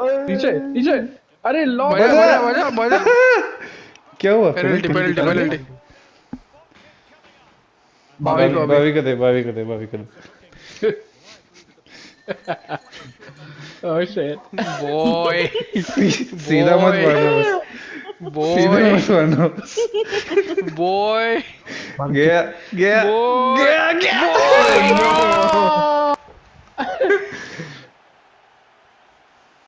पीछे पीछे अरे लॉक बजा बजा बजा बजा। क्या हुआ? पेनल्टी पेनल्टी पेनल्टी भावी को अभी। भावी को दे भावी को दे भावी को दे। ओह शिट बॉय सीधा मत मारना बस। सीधा मत मारना बस। बॉय गया गया गया गया।